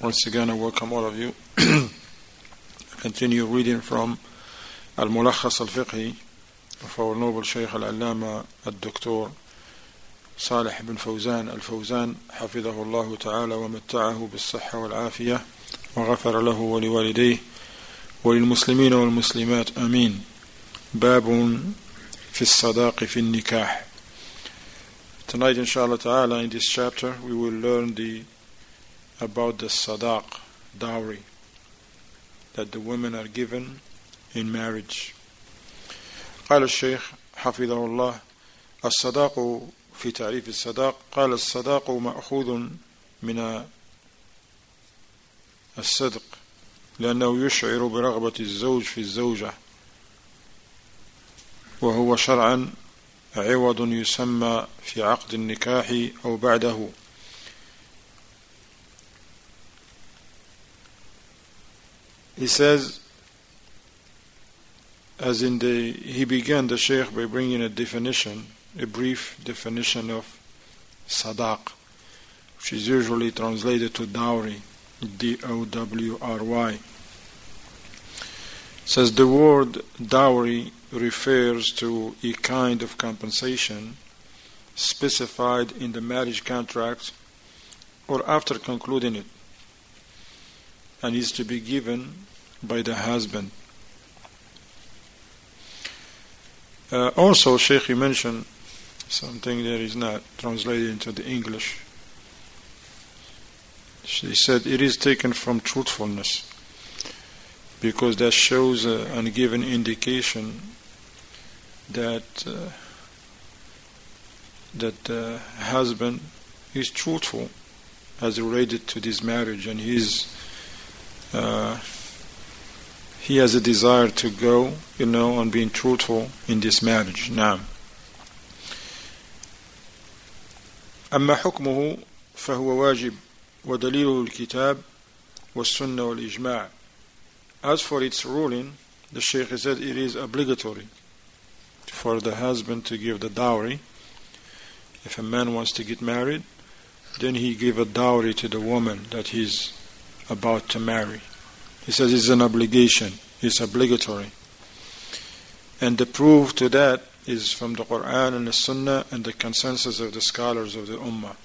Once again, I welcome all of you. Continue reading from Al-Mulakhas Al-Fiqhi of our noble Shaykh Al-Allama Al-Doktor صالح بن فوزان الفوزان حفظه الله تعالى ومتعه بالصحة والعافية وغفر له ولوالديه وللمسلمين والمسلمات آمين باب في الصداق في النكاح Tonight inshallah ta'ala in this chapter we will learn the about the sadaq dowry that the women are given in marriage. قال الشيخ حفظه الله الصداق في تعريف الصداق قال الصداق مأخوذ من الصدق لأنه يشعر برغبة الزوج في الزوجة وهو شرعا عوض يسمى في عقد النكاح أو بعده. He says, as in the, he began the Sheikh by bringing a definition, a brief definition of sadaq, which is usually translated to dowry, D O W R Y. Says the word dowry refers to a kind of compensation specified in the marriage contract or after concluding it and is to be given by the husband. Uh, also, Sheikh, he mentioned something that is not translated into the English. She said it is taken from truthfulness because that shows uh, an given indication that uh, that the husband is truthful as related to this marriage and he's uh, he has a desire to go, you know, on being truthful in this marriage. Now, أما حكمه فهو واجب ودليله الكتاب والسنة والإجماع. As for its ruling, the Shaykh said it is obligatory for the husband to give the dowry. If a man wants to get married, then he give a dowry to the woman that he's about to marry. He says it's an obligation, it's obligatory. And the proof to that is from the Quran and the Sunnah and the consensus of the scholars of the Ummah.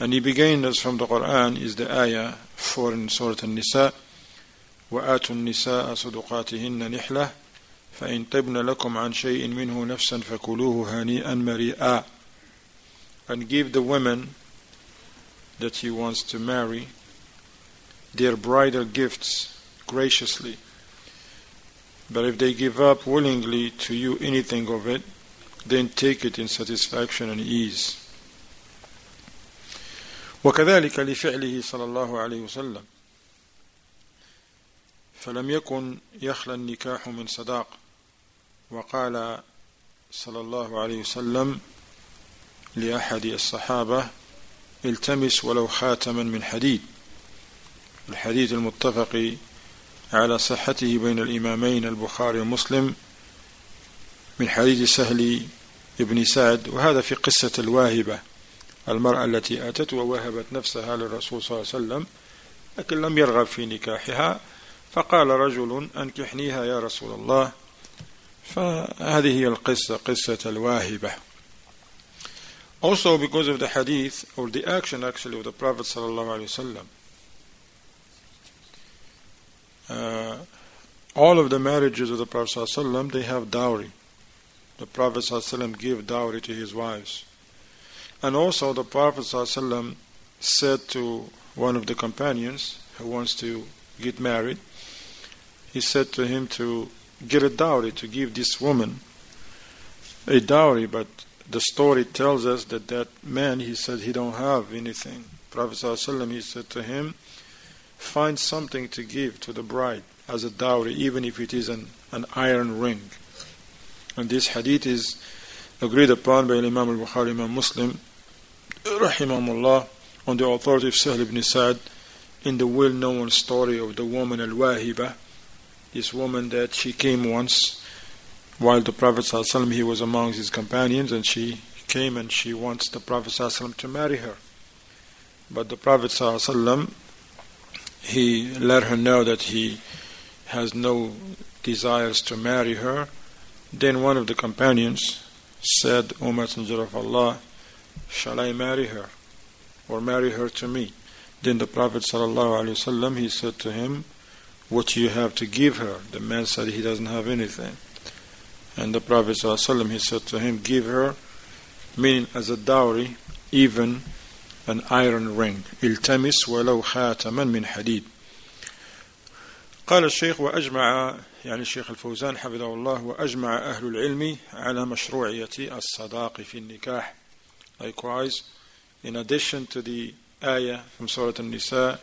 And he began as from the Quran is the ayah 4 in Surah An-Nisa وآتوا النساء صدقاتهن نحلة فإن طبن لكم عن شيء منه نفسا فكلوه هنيئا مريئا and give the women that he wants to marry their bridal gifts graciously. But if they give up willingly to you anything of it, then take it in satisfaction and ease. وكذلك لفعله صلى الله عليه وسلم فلم يكن يخلى النكاح من صداق وقال صلى الله عليه وسلم لأحد الصحابة التمس ولو خاتما من حديد الحديث المتفق على صحته بين الإمامين البخاري ومسلم من حديث سهل بن سعد وهذا في قصة الواهبة المرأة التي أتت ووهبت نفسها للرسول صلى الله عليه وسلم لكن لم يرغب في نكاحها فقال رجل أنكحنيها يا رسول الله. فهذه هي القصة قصة الواهبة. Also because of the hadith or the action actually of the Prophet sallallahu alaihi wasallam uh, all of the marriages of the Prophet ﷺ, they have dowry. The Prophet ﷺ gave dowry to his wives. And also the Prophet ﷺ said to one of the companions who wants to get married, he said to him to get a dowry, to give this woman a dowry, but the story tells us that that man, he said he don't have anything. Prophet ﷺ, he said to him, find something to give to the bride as a dowry, even if it is an, an iron ring. And this hadith is agreed upon by Imam al-Bukhari, Imam Muslim, rahimahumullah, on the authority of Sahl ibn Sa'd in the well-known story of the woman al-Wahiba, this woman that she came once while the Prophet ﷺ, he was among his companions and she came and she wants the Prophet ﷺ to marry her. But the Prophet ﷺ, he let her know that he has no desires to marry her. Then one of the companions said, O Messenger of Allah, shall I marry her? Or marry her to me? Then the Prophet ﷺ, he said to him, What you have to give her? The man said he doesn't have anything. And the Prophet ﷺ, he said to him, Give her, meaning as a dowry, even an iron ring. التمس ولو خاتما من حديد. قال الشيخ وأجمع يعني الشيخ الفوزان حفظه الله وأجمع أهل العلم على مشروعية الصداق في النكاح. Likewise, in addition to the ayah from Surah An-Nisa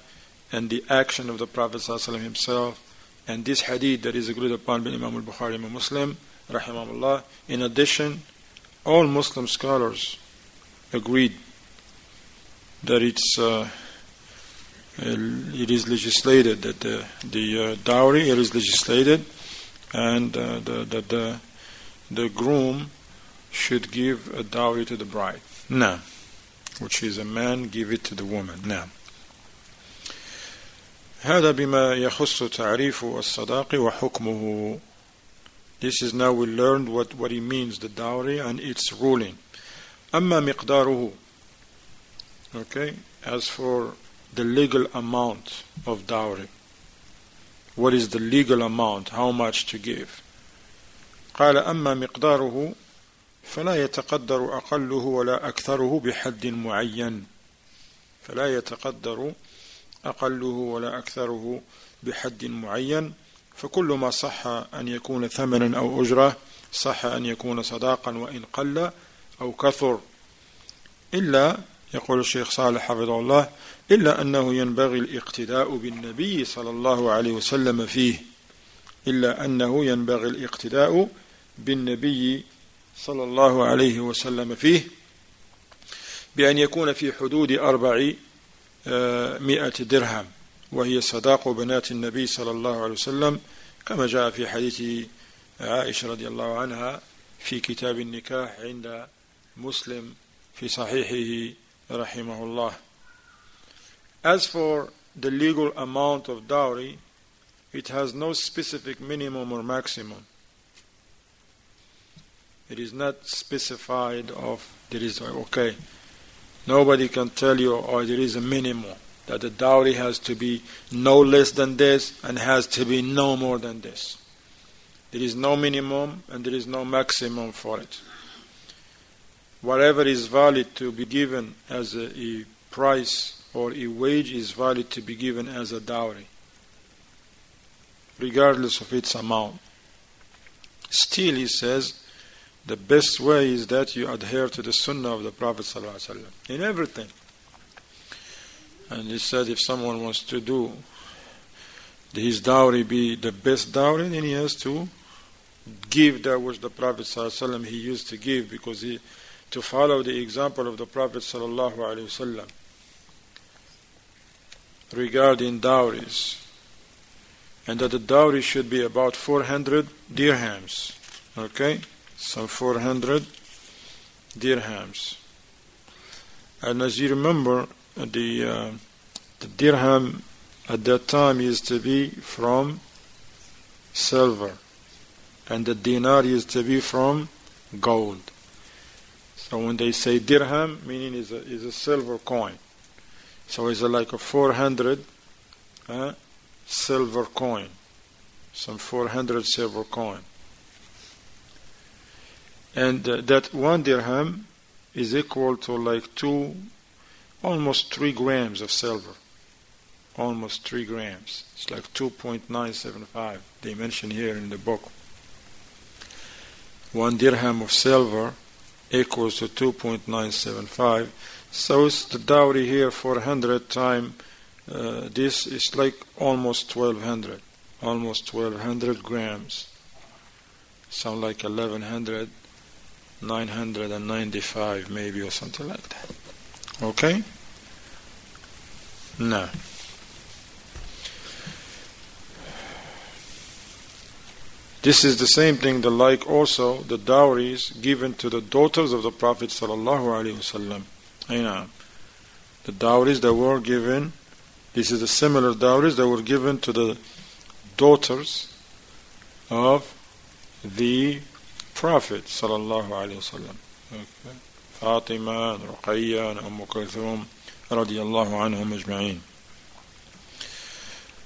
and the action of the Prophet ﷺ himself and this hadith that is agreed upon by Imam al-Bukhari and Muslim, rahimahullah. In addition, all Muslim scholars agreed that it's uh, it is legislated that the the uh, dowry it is legislated, and uh, the, the the the groom should give a dowry to the bride. Now, which is a man give it to the woman. Now. هذا بما يخص تعريف الصداق وحكمه this is now we learned what, what he means, the dowry and its ruling. أما مقداره Okay, as for the legal amount of dowry, what is the legal amount, how much to give? قال أما مقداره فلا يتقدر أقله ولا أكثره بحد معين. فلا يتقدر أقله ولا أكثره بحد معين. فكل ما صح أن يكون ثمنا أو أجرة صح أن يكون صداقا وإن قل أو كثر. إلا يقول الشيخ صالح حفظه الله إلا أنه ينبغي الاقتداء بالنبي صلى الله عليه وسلم فيه إلا أنه ينبغي الاقتداء بالنبي صلى الله عليه وسلم فيه بأن يكون في حدود أربع آه، مئة درهم وهي صداق بنات النبي صلى الله عليه وسلم كما جاء في حديث عائشة رضي الله عنها في كتاب النكاح عند مسلم في صحيحه rahimahullah. As for the legal amount of dowry, it has no specific minimum or maximum. It is not specified of there is okay. Nobody can tell you or oh, there is a minimum that the dowry has to be no less than this and has to be no more than this. There is no minimum and there is no maximum for it. Whatever is valid to be given as a, a price or a wage is valid to be given as a dowry, regardless of its amount. Still, he says, the best way is that you adhere to the sunnah of the Prophet ﷺ in everything. And he said if someone wants to do his dowry be the best dowry, then he has to give that which the Prophet ﷺ he used to give because he to follow the example of the Prophet ﷺ regarding dowries. And that the dowry should be about 400 dirhams. Okay? Some 400 dirhams. And as you remember, the uh, the dirham at that time used to be from silver and the dinar used to be from gold so when they say dirham meaning is a, is a silver coin so it's like a 400 uh, silver coin some 400 silver coin and uh, that one dirham is equal to like two almost 3 grams of silver. Almost 3 grams. It's like 2.975, they mention here in the book. One dirham of silver equals to 2.975. So it's the dowry here 400 times uh, this is like almost 1200, almost 1200 grams. Sound like 1100, 995 maybe or something like that. Okay? No. This is the same thing, the like also the dowries given to the daughters of the Prophet sallallahu alaihi wasallam. The dowries that were given, this is the similar dowries that were given to the daughters of the Prophet sallallahu alaihi wasallam. Okay. فاطمة رقية أم كلثوم رضي الله عنهم أجمعين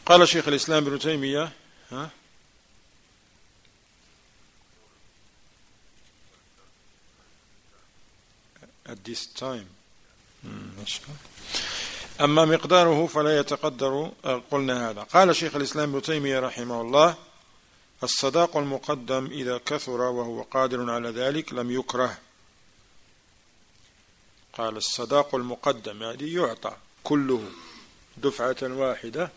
قال شيخ الإسلام ابن تيمية ها at this time. أما مقداره فلا يتقدر قلنا هذا. قال شيخ الإسلام ابن تيمية رحمه الله الصداق المقدم إذا كثر وهو قادر على ذلك لم يكره. قال الصداق المقدم يعني يعطى كله دفعة واحدة.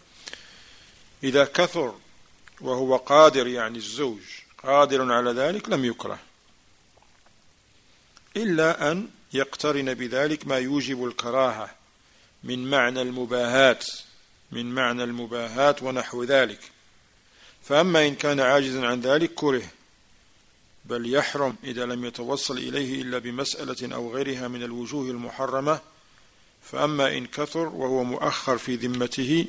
إذا كثر وهو قادر يعني الزوج قادر على ذلك لم يكره. إلا أن يقترن بذلك ما يوجب الكراهة من معنى المباهات من معنى المباهات ونحو ذلك فأما إن كان عاجزا عن ذلك كره بل يحرم إذا لم يتوصل إليه إلا بمسألة أو غيرها من الوجوه المحرمة فأما إن كثر وهو مؤخر في ذمته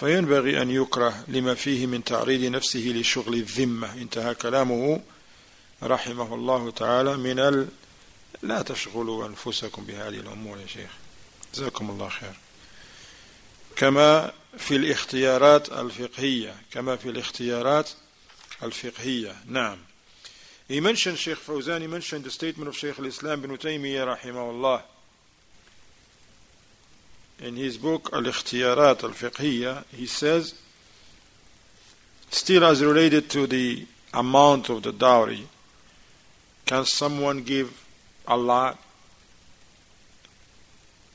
فينبغي أن يكره لما فيه من تعريض نفسه لشغل الذمة انتهى كلامه رحمه الله تعالى من. لا تشغلوا أنفسكم بهذه الأمور يا شيخ جزاكم الله خير كما في الاختيارات الفقهية كما في الاختيارات الفقهية نعم He mentioned Sheikh Fawzan, he mentioned the statement of Sheikh al-Islam ibn Taymiyyah rahimahullah in his book Al-Ikhtiyarat al-Fiqhiyya he says still as related to the amount of the dowry can someone give a lot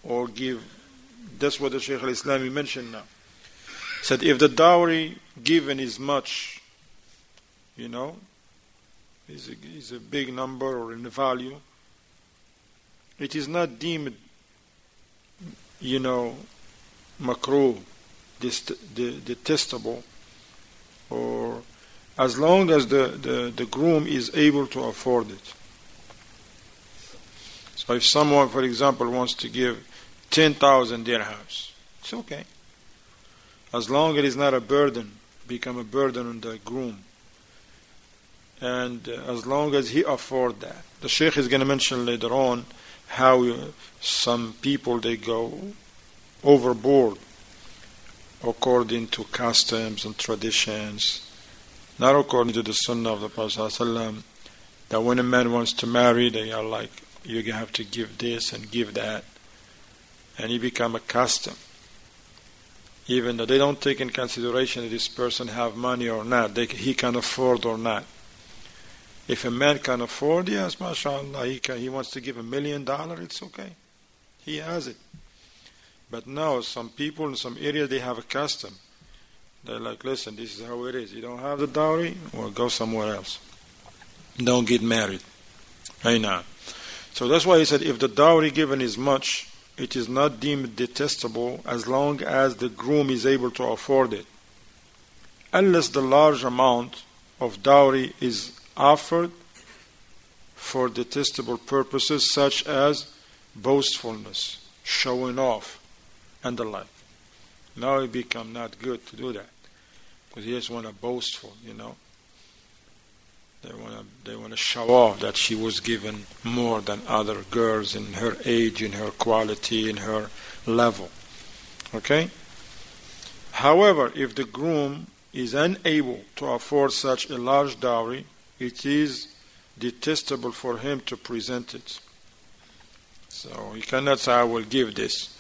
or give that's what the Shaykh al-Islam mentioned now. Said if the dowry given is much you know is a, is a big number or in value it is not deemed you know makruh detestable or as long as the, the, the groom is able to afford it so if someone, for example, wants to give 10,000 dirhams, it's okay. As long as it is not a burden, become a burden on the groom. And uh, as long as he afford that. The Sheikh is going to mention later on how uh, some people they go overboard according to customs and traditions, not according to the Sunnah of the Prophet that when a man wants to marry, they are like you have to give this and give that. And you become accustomed. Even though they don't take in consideration that this person have money or not, they, he can afford or not. If a man can afford, yes, mashallah, he, can, he wants to give a million dollars, it's okay. He has it. But now, some people in some areas, they have a custom. They're like, listen, this is how it is. You don't have the dowry? Well, go somewhere else. Don't get married. Hey, now. So that's why he said if the dowry given is much, it is not deemed detestable as long as the groom is able to afford it. Unless the large amount of dowry is offered for detestable purposes such as boastfulness, showing off, and the like. Now it become not good to do that. Because he just want to boastful, you know. They want to they want to show off that she was given more than other girls in her age, in her quality, in her level. Okay. However, if the groom is unable to afford such a large dowry, it is detestable for him to present it. So he cannot say, I will give this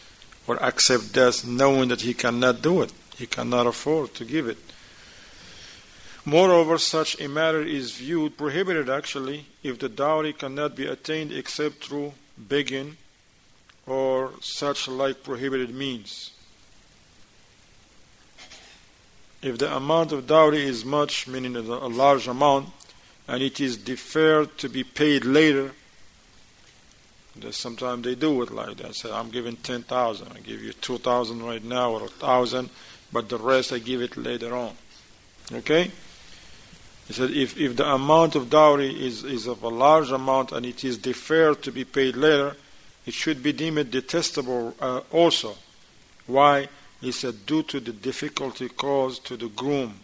or accept this, knowing that he cannot do it. He cannot afford to give it. Moreover, such a matter is viewed prohibited actually if the dowry cannot be attained except through begging or such like prohibited means. if the amount of dowry is much, meaning a large amount, and it is deferred to be paid later, sometimes they do it like that. Say, I'm giving 10,000. I give you 2,000 right now or 1,000, but the rest I give it later on. Okay? He said, if, if the amount of dowry is, is of a large amount and it is deferred to be paid later, it should be deemed detestable uh, also. Why? He said, due to the difficulty caused to the groom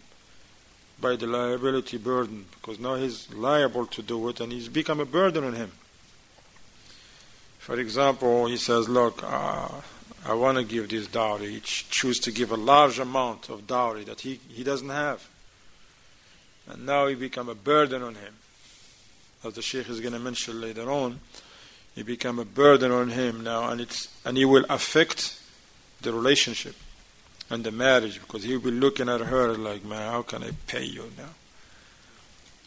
by the liability burden, because now he's liable to do it and he's become a burden on him. For example, he says, Look, uh, I want to give this dowry. He chooses to give a large amount of dowry that he, he doesn't have. And now he become a burden on him. As the Sheikh is going to mention later on, he become a burden on him now, and it's and he will affect the relationship and the marriage because he'll be looking at her like, man, how can I pay you now?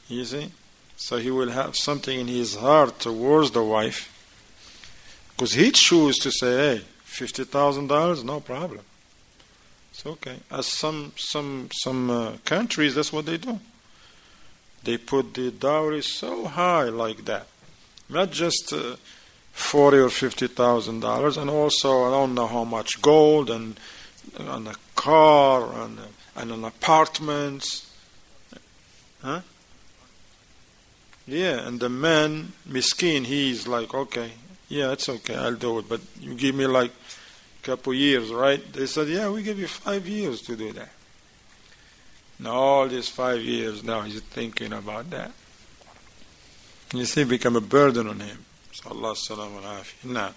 You see? So he will have something in his heart towards the wife because he choose to say, hey, $50,000, no problem. It's okay. As some, some, some uh, countries, that's what they do. They put the dowry so high like that. Not just uh, forty or fifty thousand dollars, and also I don't know how much gold and, and a car and, and an apartment. Huh? Yeah, and the man, miskin, he's like, okay, yeah, it's okay, I'll do it, but you give me like a couple years, right? They said, yeah, we give you five years to do that. Now, all these five years, now he's thinking about that. You see, become a burden on him. So Allah salam نعم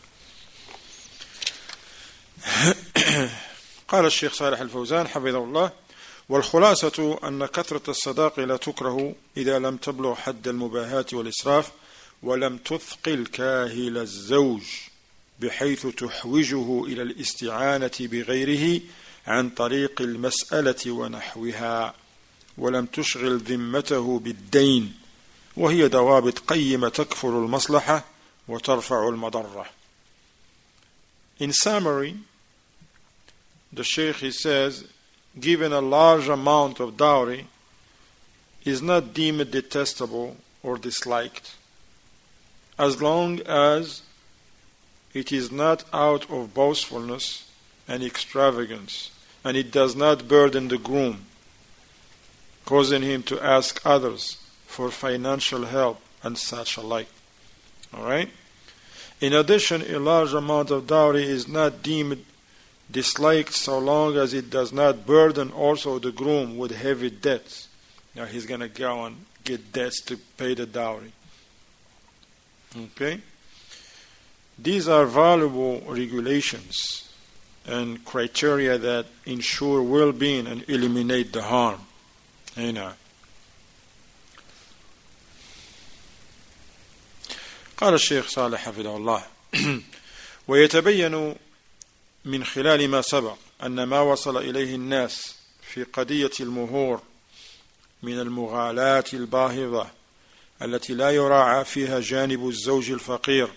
قال الشيخ صالح الفوزان حفظه الله والخلاصة أن كثرة الصداق لا تكره إذا لم تبلغ حد المباهاة والإسراف ولم تثقل كاهل الزوج بحيث تحوجه إلى الاستعانة بغيره عن طريق المساله ونحوها ولم تشغل ذمته بالدين وهي ضوابط قيمه تكفر المصلحه وترفع المضره In summary, the Sheikh he says, given a large amount of dowry is not deemed detestable or disliked as long as it is not out of boastfulness and extravagance, and it does not burden the groom, causing him to ask others for financial help and such alike. Alright? In addition, a large amount of dowry is not deemed disliked so long as it does not burden also the groom with heavy debts. Now he's going to go and get debts to pay the dowry. Okay? These are valuable regulations and criteria that ensure well being and eliminate the harm. هنا قال الشيخ صالح حفظه الله. ويتبين من خلال ما سبق أن ما وصل إليه الناس في قضية المهور من المغالاة الباهظة التي لا يراعى فيها جانب الزوج الفقير.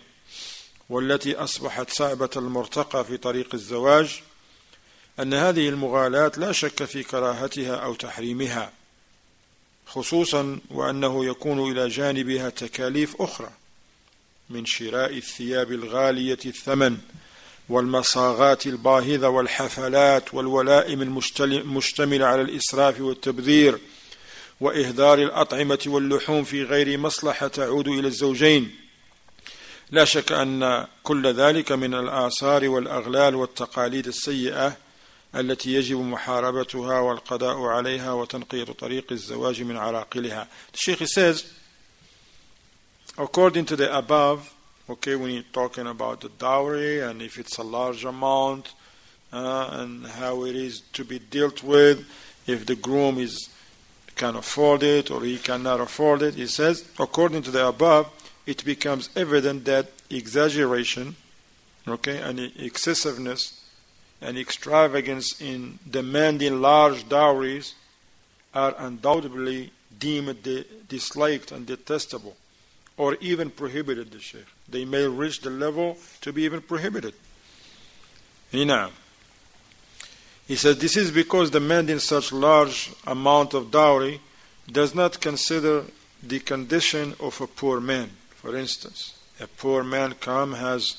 والتي أصبحت صعبة المرتقى في طريق الزواج أن هذه المغالاة لا شك في كراهتها أو تحريمها خصوصا وأنه يكون إلى جانبها تكاليف أخرى من شراء الثياب الغالية الثمن والمصاغات الباهظة والحفلات والولائم المشتملة على الإسراف والتبذير وإهدار الأطعمة واللحوم في غير مصلحة تعود إلى الزوجين. لا شك ان كل ذلك من الاثار والاغلال والتقاليد السيئه التي يجب محاربتها والقضاء عليها وتنقيه طريق الزواج من عراقلها. The Sheikh says, according to the above, okay, when you're talking about the dowry and if it's a large amount uh, and how it is to be dealt with, if the groom is can afford it or he cannot afford it. He says, according to the above, it becomes evident that exaggeration, okay, and excessiveness and extravagance in demanding large dowries are undoubtedly deemed de- disliked and detestable, or even prohibited, the They may reach the level to be even prohibited. Inam. He says this is because demanding such large amount of dowry does not consider the condition of a poor man for instance, a poor man come has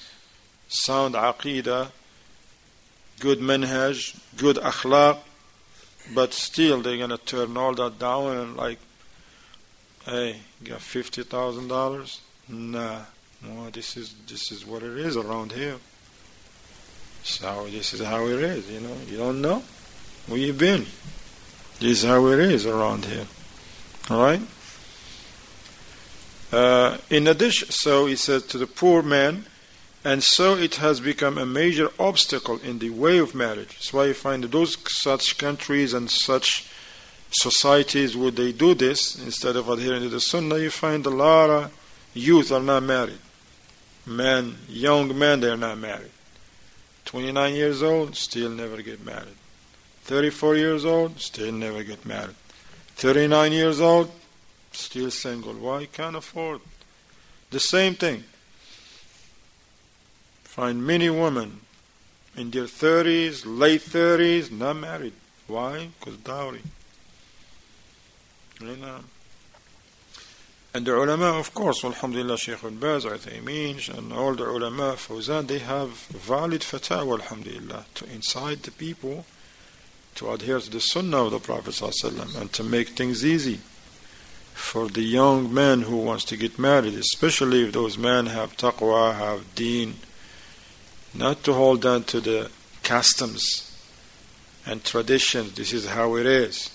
sound aqidah, good manhaj, good akhlaq, but still they're gonna turn all that down and like, hey, you got fifty thousand dollars? Nah, no, this is this is what it is around here. So this is how it is, you know. You don't know where you been. This is how it is around here. All right. Uh, in addition, so he said to the poor man, and so it has become a major obstacle in the way of marriage. That's why you find those such countries and such societies where they do this instead of adhering to the Sunnah. You find a lot of youth are not married. Men, young men, they are not married. 29 years old, still never get married. 34 years old, still never get married. 39 years old, still single. Why? Can't afford. The same thing. Find many women in their 30s, late 30s, not married. Why? Because dowry. You know. And the ulama, of course, alhamdulillah, Shaykh al-Baz, Uthaymeen, and all the ulama, Fawzan, they have valid fatwa, alhamdulillah, to incite the people to adhere to the sunnah of the Prophet and to make things easy for the young man who wants to get married, especially if those men have taqwa, have deen, not to hold on to the customs and traditions. This is how it is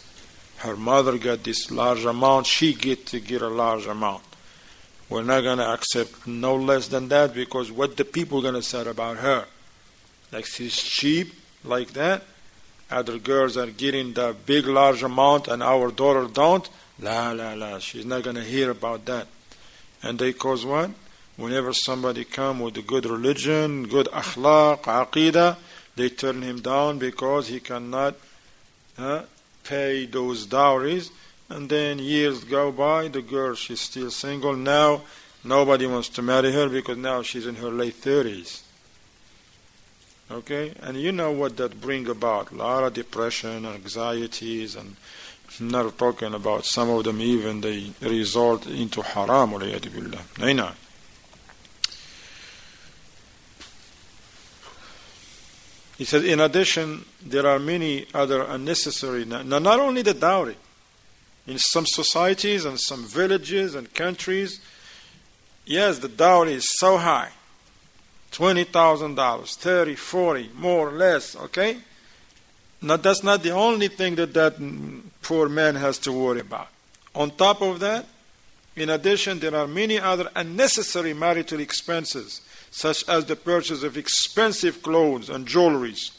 her mother got this large amount, she get to get a large amount. We're not going to accept no less than that because what the people going to say about her? Like she's cheap like that. Other girls are getting the big large amount and our daughter don't. La la la. She's not going to hear about that. And they cause what? Whenever somebody come with a good religion, good akhlaq, aqidah, they turn him down because he cannot uh, pay those dowries, and then years go by, the girl she's still single. Now nobody wants to marry her because now she's in her late thirties. Okay, and you know what that bring about? A lot of depression, anxieties, and not talking about some of them even they result into haram. Billah. He said, in addition, there are many other unnecessary, now not only the dowry, in some societies and some villages and countries, yes, the dowry is so high $20,000, 30, 40, more or less, okay? Now, that's not the only thing that that poor man has to worry about. On top of that, in addition, there are many other unnecessary marital expenses such as the purchase of expensive clothes and jewelries.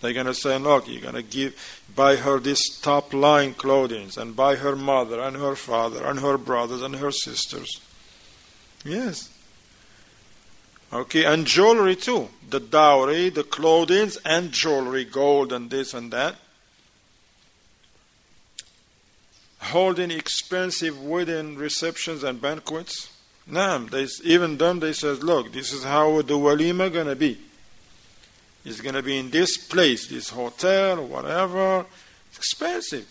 They're going to say, look, you're going to give, buy her this top line clothing and buy her mother and her father and her brothers and her sisters. Yes. Okay, and jewelry too. The dowry, the clothing and jewelry, gold and this and that. Holding expensive wedding receptions and banquets Naam, they, even them, they says, look, this is how the walima going to be. It's going to be in this place, this hotel, whatever. It's expensive.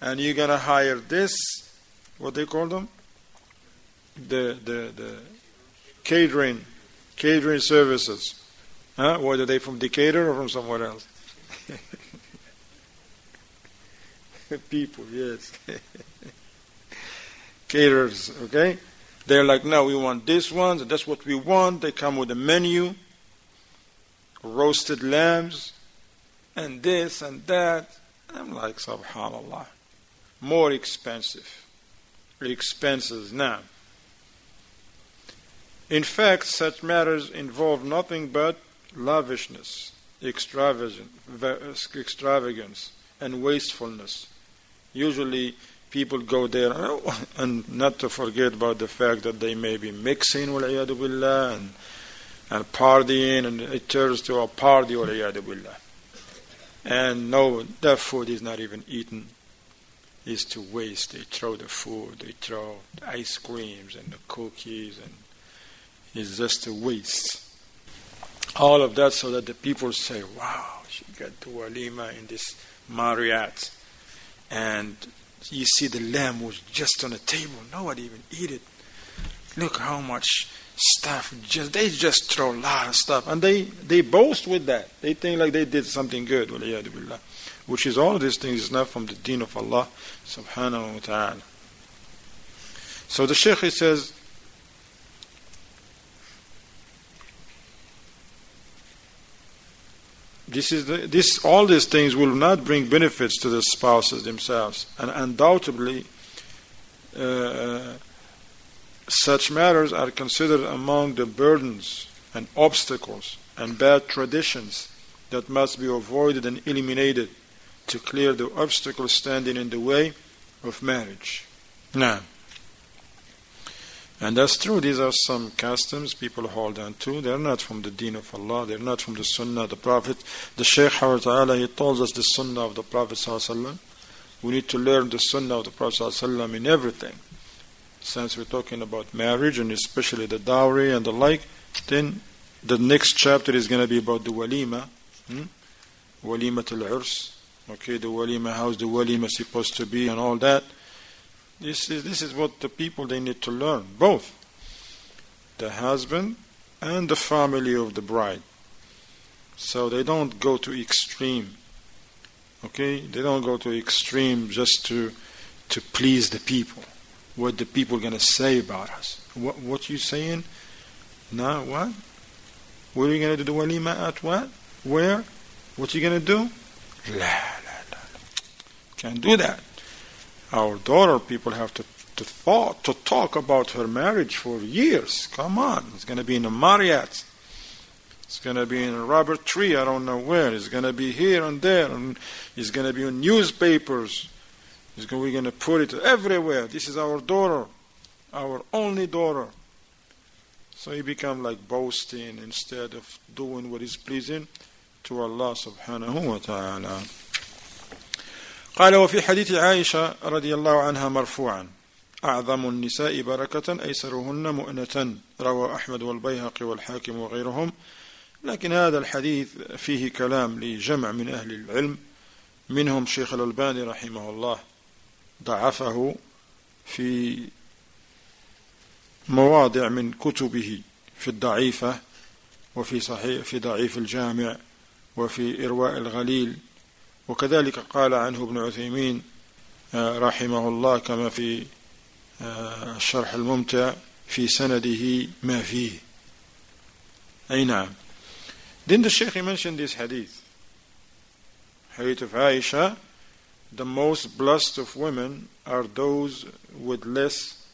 And you're to hire this, what they call them? The, the, the catering, catering services. Huh? Whether they from Decatur or from somewhere else. People, yes. Caterers, okay? They're like, no, we want this one, that's what we want. They come with a menu, roasted lambs, and this and that. I'm like, subhanAllah. More expensive. Expenses now. In fact, such matters involve nothing but lavishness, extravagance, and wastefulness. Usually, people go there and not to forget about the fact that they may be mixing billah and, and partying and it turns to a party billah. and no that food is not even eaten is to waste they throw the food they throw the ice creams and the cookies and it's just a waste All of that so that the people say, wow, she got the walima in this Marriott. And you see the lamb was just on the table. Nobody even eat it. Look how much stuff. Just they just throw a lot of stuff, and they they boast with that. They think like they did something good. Which is all these things is not from the deen of Allah subhanahu wa ta'ala. So the Shaykh says this is the, this all these things will not bring benefits to the spouses themselves and undoubtedly uh, such matters are considered among the burdens and obstacles and bad traditions that must be avoided and eliminated to clear the obstacles standing in the way of marriage. Now, and that's true. These are some customs people hold on to. They're not from the deen of Allah. They're not from the sunnah of the Prophet. The Shaykh Ta'ala, he told us the sunnah of the Prophet We need to learn the sunnah of the Prophet in everything. Since we're talking about marriage and especially the dowry and the like, then the next chapter is going to be about the walima. Hmm? Walima al-urs. Okay, the walima, how's the walima supposed to be and all that. This is, this is what the people they need to learn, both the husband and the family of the bride. So they don't go to extreme. Okay? They don't go to extreme just to to please the people. What the people are gonna say about us. What what you saying? Now what? What are you gonna do the walima at what? Where? What you gonna do? La la la. Can't do that our daughter, people have to to thought to talk about her marriage for years. Come on, it's going to be in a Marriott. It's going to be in a rubber Tree. I don't know where. It's going to be here and there, and it's going to be in newspapers. Going, we're going to put it everywhere. This is our daughter, our only daughter. So he become like boasting instead of doing what is pleasing to Allah subhanahu wa ta'ala. قال وفي حديث عائشة رضي الله عنها مرفوعا أعظم النساء بركة أيسرهن مؤنة روى أحمد والبيهقي والحاكم وغيرهم. لكن هذا الحديث فيه كلام لجمع من أهل العلم منهم شيخ الألباني رحمه الله ضعفه في مواضع من كتبه في الضعيفة وفي صحيح في ضعيف الجامع وفي إرواء الغليل. وكذلك قال عنه ابن عثيمين آه، رحمه الله كما في آه، الشرح الممتع في سنده ما فيه أي نعم Then the Shaykh mentioned this hadith Hadith of Aisha The most blessed of women are those with less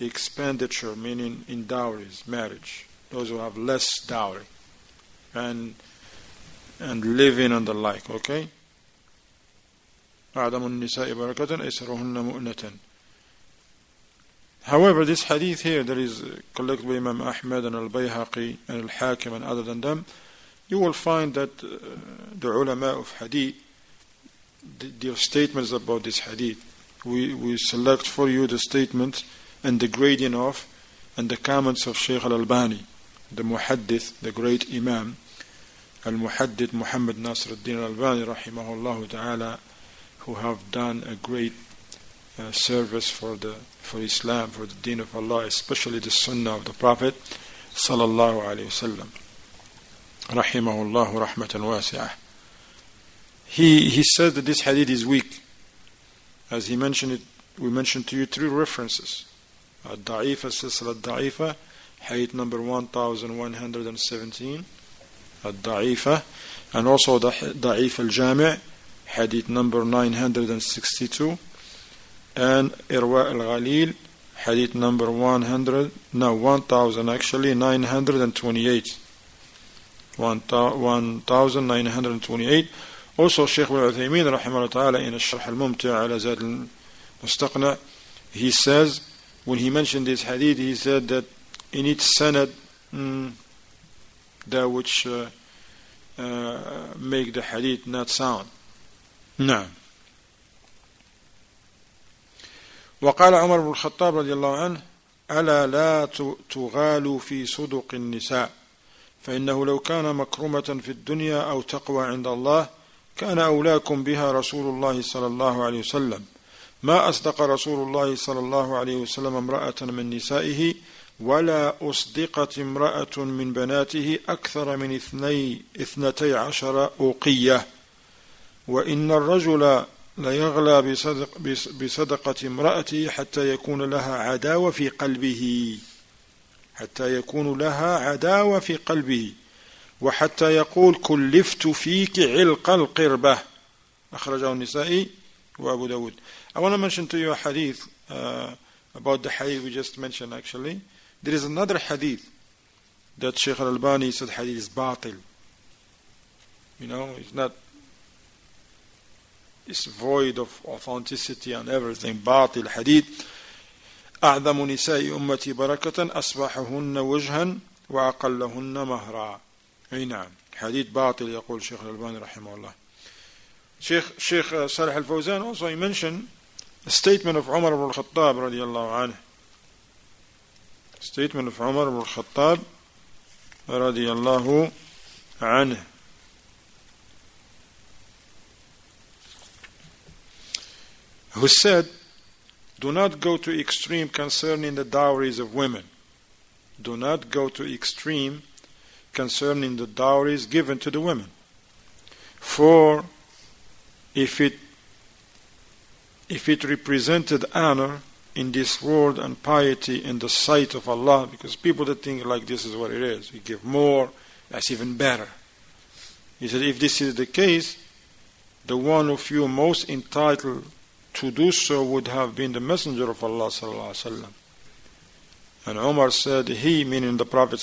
expenditure meaning in dowries, marriage those who have less dowry and and living and the like okay أعظم النساء بركة أيسرهن مؤنة However, this hadith here that is collected by Imam Ahmad and Al-Bayhaqi and Al-Hakim and other than them, you will find that uh, the ulama of hadith, their statements about this hadith, we, we select for you the statement and the grading of and the comments of Shaykh Al-Albani, the muhaddith, the great imam, Al-Muhaddith Muhammad Nasr al-Din Al-Albani rahimahullah ta'ala, who have done a great uh, service for the for Islam, for the Deen of Allah, especially the Sunnah of the Prophet sallallahu alaihi wasallam. Rahimahullah rahmatan wasi'ah. He he said that this hadith is weak. As he mentioned it, we mentioned to you three references. Al-Da'ifa, Silsila Al-Da'ifa, hadith number 1117. Al-Da'ifa, and also the Da'if Al-Jami' hadith number 962 and Irwa al-Ghalil hadith number 100 no 1000 actually 928 1928 also Sheikh Al-Uthaymin rahimahullah ta'ala in Al-Sharh Al-Mumti' ala Zad Al-Mustaqna he says when he mentioned this hadith he said that in its sanad mm, that which uh, uh, make the hadith not sound. نعم. وقال عمر بن الخطاب رضي الله عنه ألا لا تغالوا في صدق النساء فإنه لو كان مكرمة في الدنيا أو تقوى عند الله كان أولاكم بها رسول الله صلى الله عليه وسلم. ما أصدق رسول الله صلى الله عليه وسلم امرأة من نسائه ولا أصدقت امرأة من بناته أكثر من اثني اثنتي عشر أوقية. وإن الرجل ليغلى بصدق بصدقة امرأته حتى يكون لها عداوة في قلبه حتى يكون لها عداوة في قلبه وحتى يقول كلفت فيك علق القربة أخرجه النسائي وأبو داود I want to mention to you a hadith uh, about the hadith we just mentioned actually. There is another hadith that Sheikh Al-Albani said hadith is batil. You know, it's not it's void of authenticity and everything. باطل حديث أعظم نساء أمتي بركة. أصبحهن وجها وأقلهن مهرا. أي نعم. حديث باطل يقول شيخ الألباني رحمه الله. شيخ شيخ صالح الفوزان also he mentioned the statement of Umar ibn al-Khattab رضي الله عنه. Statement of Umar ibn al-Khattab رضي الله عنه. Who said, Do not go to extreme concerning the dowries of women. Do not go to extreme concerning the dowries given to the women. For if it if it represented honor in this world and piety in the sight of Allah, because people that think like this is what it is, we give more, that's even better. He said, if this is the case, the one of you most entitled to do so would have been the Messenger of Allah And Umar said, he, meaning the Prophet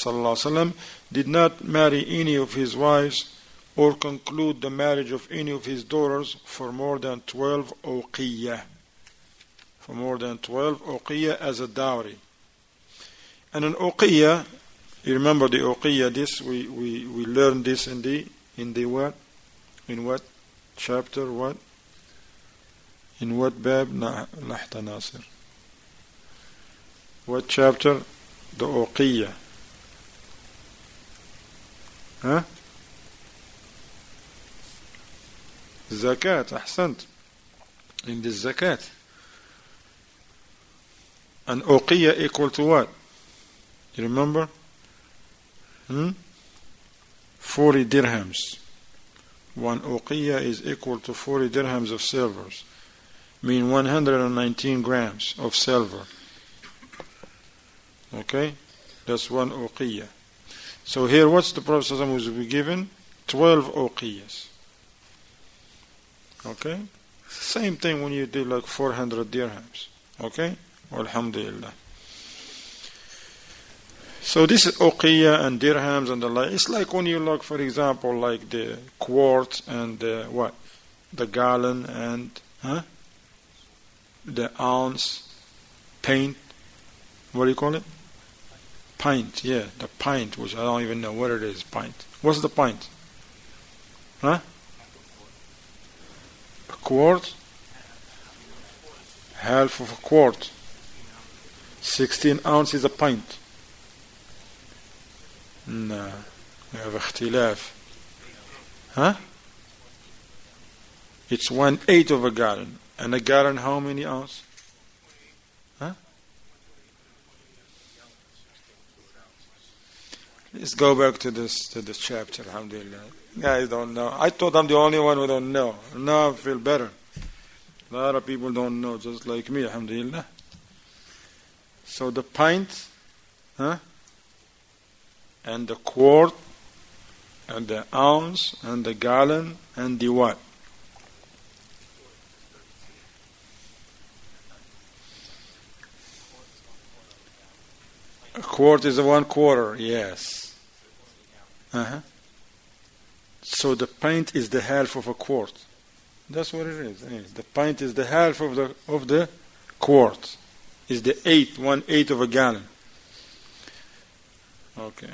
did not marry any of his wives or conclude the marriage of any of his daughters for more than 12 uqiyah. For more than 12 uqiyah as a dowry. And an uqiyah, you remember the uqiyah, this, we, we, we learned this in the, in the what? In what chapter, what? In what bab? Nahta Nasir. What chapter? The Uqiyya. Huh? Zakat, ahsant. In the zakat. And uqiyya equal to what? You remember? Hmm? 40 dirhams. One uqiyya is equal to 40 dirhams of silver mean 119 grams of silver. Okay? That's one uqiyah. So here what's the Prophet was be given? 12 uqiyas. Okay? Same thing when you do like 400 dirhams. Okay? Alhamdulillah. So this is uqiyah and dirhams and the like. It's like when you look, for example, like the quart and the what? The gallon and, huh? the ounce paint what do you call it pint yeah the pint which I don't even know what it is pint what's the pint huh a quart half of a quart 16 ounces a pint no we have اختلاف huh it's one eighth of a gallon and a gallon, how many ounces? Huh? Let's go back to this to this chapter, alhamdulillah. Guys don't know. I thought I'm the only one who don't know. Now I feel better. A lot of people don't know, just like me, alhamdulillah. So the pint, huh? And the quart, and the ounce, and the gallon, and the what? A quart is a one quarter, yes. Uh-huh. So the pint is the half of a quart. That's what it is. The pint is the half of the of the quart. Is the eighth, one eighth of a gallon. Okay.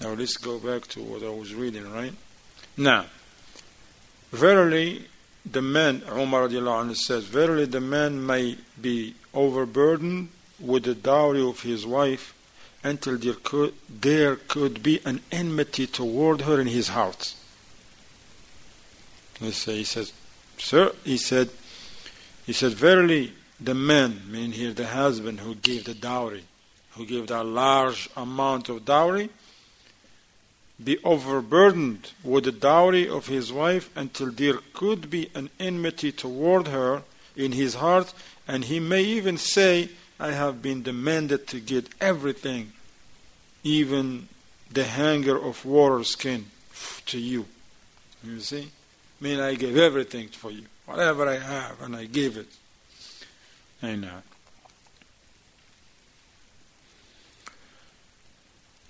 Now let's go back to what I was reading, right? Now, verily the man, Umar says, verily the man may be overburdened with the dowry of his wife until there could, there could be an enmity toward her in his heart. Let's say he says, Sir, he said, he said, Verily, the man, meaning here the husband who gave the dowry, who gave that large amount of dowry, be overburdened with the dowry of his wife until there could be an enmity toward her in his heart, and he may even say, I have been demanded to get everything, even the hanger of water skin to you. You see? I mean, I gave everything for you, whatever I have, and I gave it. I know.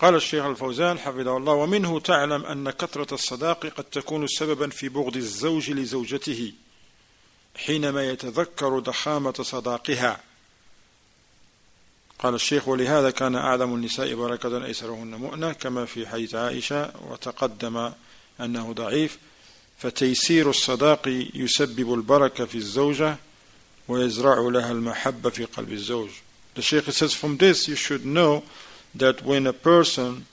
قال الشيخ الفوزان حفظه الله ومنه تعلم أن كثرة الصداق قد تكون سببا في بغض الزوج لزوجته حينما يتذكر ضخامة صداقها. قال الشيخ ولهذا كان أعظم النساء بركة أيسرهن مؤنة كما في حديث عائشة وتقدم أنه ضعيف فتيسير الصداق يسبب البركة في الزوجة ويزرع لها المحبة في قلب الزوج. The Sheikh says from this you should know that when a person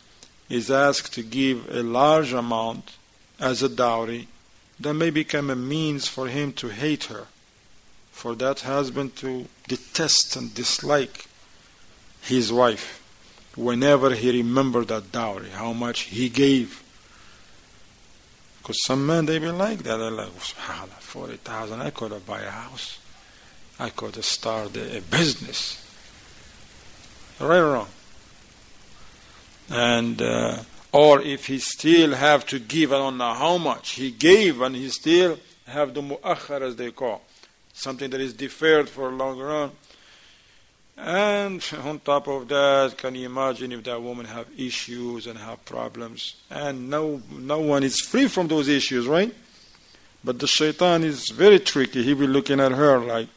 is asked to give a large amount as a dowry, that may become a means for him to hate her, for that husband to detest and dislike his wife whenever he remembered that dowry, how much he gave. Because some men, they be like that. They're like, subhanAllah, 40,000, I could have buy a house. I could have started a business. Right or wrong? And uh, or if he still have to give, I don't know how much he gave, and he still have the mu'akhar as they call, something that is deferred for a longer run. And on top of that, can you imagine if that woman have issues and have problems? And no, no one is free from those issues, right? But the shaitan is very tricky. He will be looking at her like,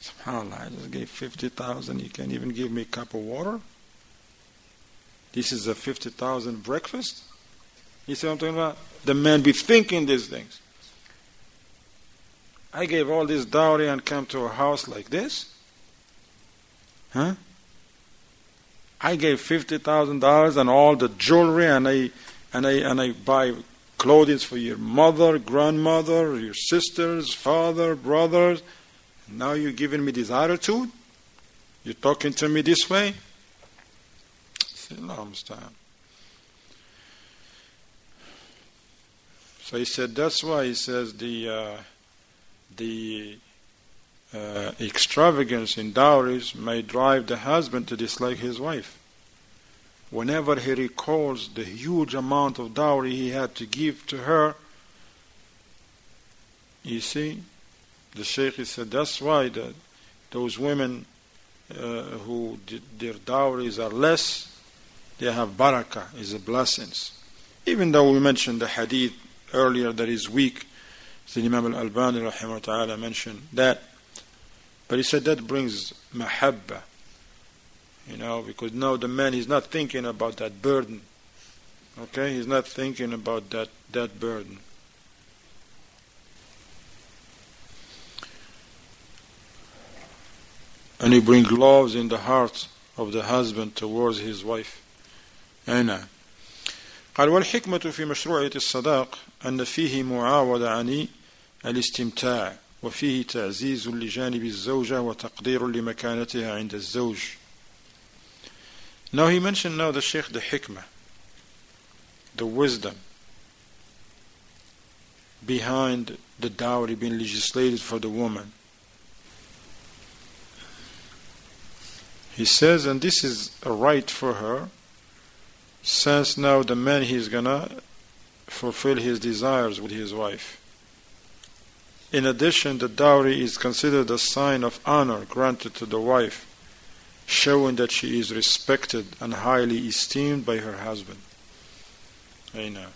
SubhanAllah, I just gave 50,000, you can't even give me a cup of water? This is a 50,000 breakfast? You see what I'm talking about? The man be thinking these things. I gave all this dowry and came to a house like this? Huh? I gave fifty thousand dollars and all the jewelry and I and I and I buy clothes for your mother, grandmother, your sisters, father, brothers. Now you're giving me this attitude? You're talking to me this way? Understand. So he said that's why he says the uh, the uh, extravagance in dowries may drive the husband to dislike his wife. Whenever he recalls the huge amount of dowry he had to give to her, you see, the Sheikh said that's why the, those women uh, who their dowries are less they have barakah, is a blessings. Even though we mentioned the hadith earlier that is weak, the Imam al-Albani rahimahullah ta'ala mentioned that, but he said that brings mahabba, you know, because now the man is not thinking about that burden. Okay, he's not thinking about that, that burden. And he brings love in the heart of the husband towards his wife. أي نعم قال والحكمة في مشروعية الصداق أن فيه معاوضة عن الاستمتاع وفيه تعزيز لجانب الزوجة وتقدير لمكانتها عند الزوج Now he mentioned now the Sheikh the hikmah, the wisdom behind the dowry being legislated for the woman. He says, and this is a right for her, since now the man he's gonna fulfill his desires with his wife. In addition, the dowry is considered a sign of honor granted to the wife, showing that she is respected and highly esteemed by her husband. Amen.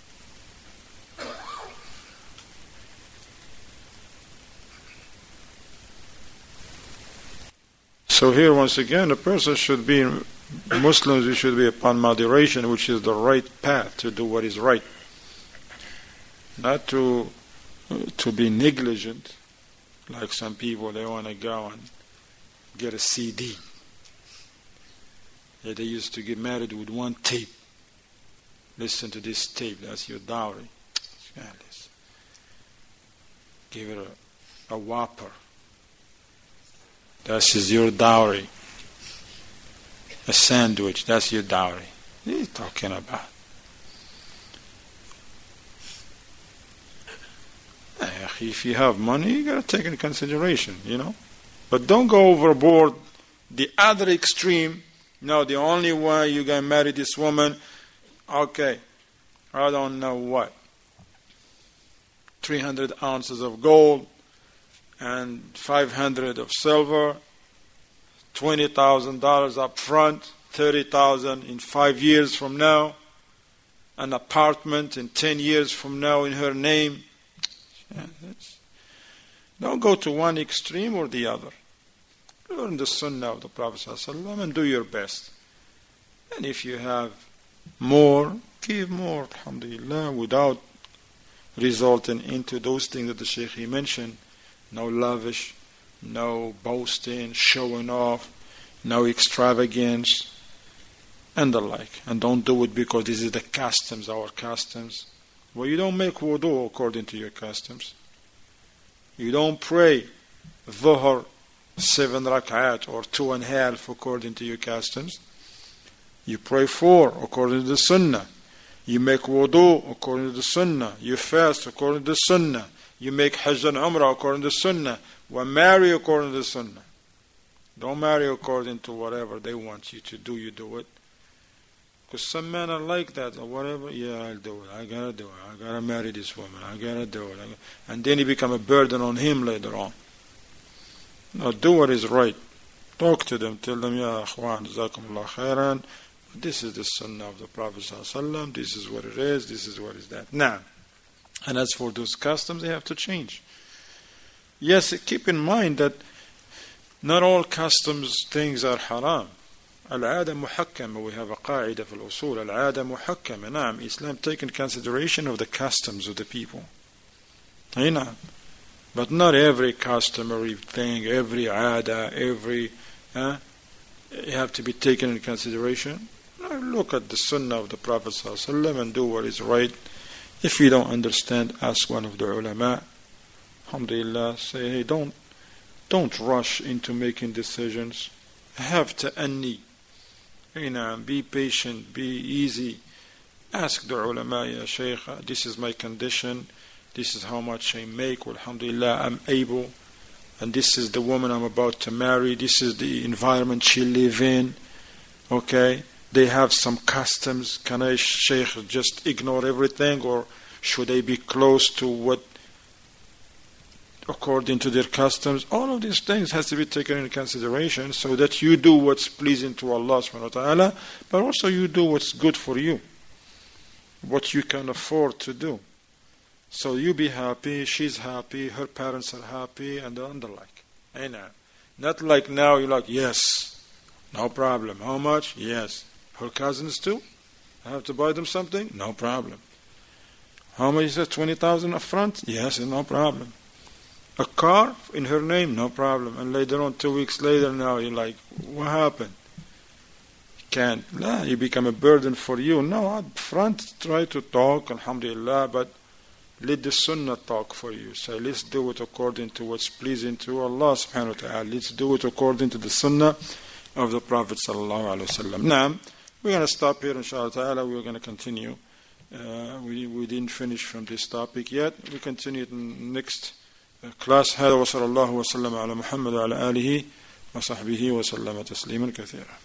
So here, once again, a person should be Muslims, we should be upon moderation, which is the right path to do what is right. Not to to be negligent, like some people they want to go and get a CD Yeah, they used to get married with one tape. Listen to this tape, that's your dowry. Give her a, a whopper. That is your dowry. A sandwich, that's your dowry. What are you talking about? Eh, if you have money, you gotta take into consideration, you know. But don't go overboard the other extreme. No, the only way you gonna marry this woman, okay, I don't know what. 300 ounces of gold and 500 of silver, $20,000 up front, 30,000 in 5 years from now, an apartment in 10 years from now in her name. Don't go to one extreme or the other. Learn the sunnah of the Prophet ﷺ and do your best. And if you have more, give more, alhamdulillah, without resulting into those things that the Shaykh he mentioned no lavish, no boasting, showing off, no extravagance, and the like. And don't do it because this is the customs, our customs. Well, you don't make wudu according to your customs. You don't pray dhuhr seven rak'at or two and a half according to your customs. You pray four according to the sunnah. You make wudu according to the sunnah. You fast according to the sunnah. You make hajj and umrah according to the sunnah. Well, marry according to the sunnah. Don't marry according to whatever they want you to do, you do it. Because some men are like that, or whatever, yeah, I'll do it. I gotta do it. I gotta marry this woman. I gotta do it. And then you become a burden on him later on. No, do what is right. Talk to them. Tell them, Ya akhwan, jazakumullah khairan. This is the sunnah of the Prophet ﷺ. This is what it is. This is what is that. Now, and as for those customs, they have to change. Yes, keep in mind that not all customs things are haram. العادة محكمة we have a قاعدة في الأصول العادة محكمة نعم Islam take in consideration of the customs of the people أي نعم but not every customary thing every عادة every uh, you have to be taken in consideration look at the sunnah of the Prophet ﷺ and do what is right if you don't understand ask one of the ulama alhamdulillah say hey don't don't rush into making decisions. Have to ta'anni know, be patient, be easy. Ask the ulama, ya shaykh, this is my condition, this is how much I make, alhamdulillah, I'm able, and this is the woman I'm about to marry, this is the environment she live in, okay? They have some customs, can I, shaykh, just ignore everything, or should I be close to what according to their customs. All of these things has to be taken into consideration so that you do what's pleasing to Allah subhanahu wa ta'ala, but also you do what's good for you, what you can afford to do. So you be happy, she's happy, her parents are happy, and the like. Not like now you're like, yes, no problem. How much? Yes. Her cousins too? I have to buy them something? No problem. How much is that? 20,000 up front? Yes, no problem a car in her name, no problem. And later on, two weeks later, now you're like, what happened? Can't. Nah, you become a burden for you. No, up front, try to talk, alhamdulillah, but let the sunnah talk for you. Say, let's do it according to what's pleasing to Allah subhanahu wa ta'ala. Let's do it according to the sunnah of the Prophet sallallahu alaihi wasallam. Now, we're going to stop here, inshallah ta'ala. We're going to continue. Uh, we, we didn't finish from this topic yet. We continue next كلاس هذا وصلى الله وسلم على محمد وعلى آله وصحبه وسلم تسليما كثيرا.